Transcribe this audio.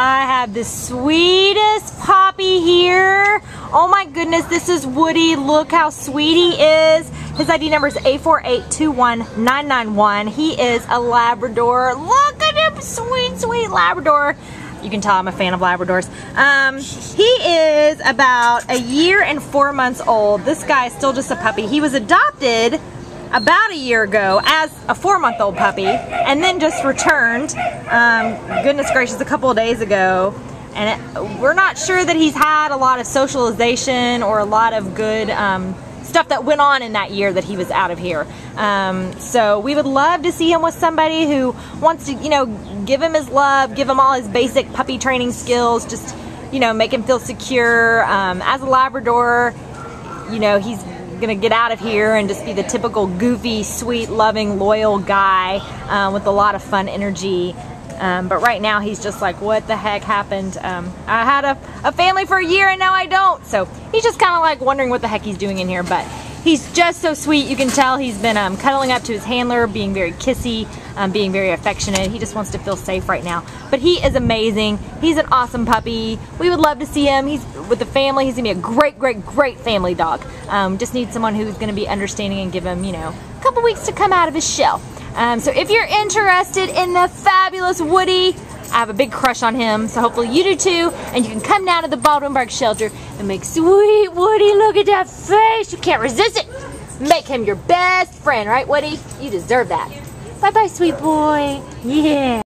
I have the sweetest puppy here. Oh my goodness, this is Woodie. Look how sweet he is. His ID number is A4821991. He is a Labrador. Look at him, sweet, sweet Labrador. You can tell I'm a fan of Labradors. Um, he is about a year and four months old. This guy is still just a puppy. He was adopted about a year ago as a four month old puppy and then just returned, um, goodness gracious, a couple of days ago. And it, we're not sure that he's had a lot of socialization or a lot of good um, stuff that went on in that year that he was out of here. Um, so we would love to see him with somebody who wants to, you know, give him his love, give him all his basic puppy training skills, just, you know, make him feel secure. Um, as a Labrador, you know, he's gonna get out of here and just be the typical goofy, sweet, loving, loyal guy um, with a lot of fun energy. Um, but right now he's just like, what the heck happened? Um, I had a, a family for a year and now I don't. So he's just kind of like wondering what the heck he's doing in here. But he's just so sweet. You can tell he's been um, cuddling up to his handler, being very kissy, um, being very affectionate. He just wants to feel safe right now. But he is amazing. He's an awesome puppy. We would love to see him. He's with the family. He's gonna be a great, great, great family dog. Um, just need someone who's gonna be understanding and give him, you know, a couple weeks to come out of his shell. Um, so if you're interested in the fabulous Woodie, I have a big crush on him, so hopefully you do too. And you can come down to the Baldwin Park shelter and make sweet Woodie look at that face. You can't resist it. Make him your best friend, right, Woodie? You deserve that. Bye-bye, sweet boy. Yeah.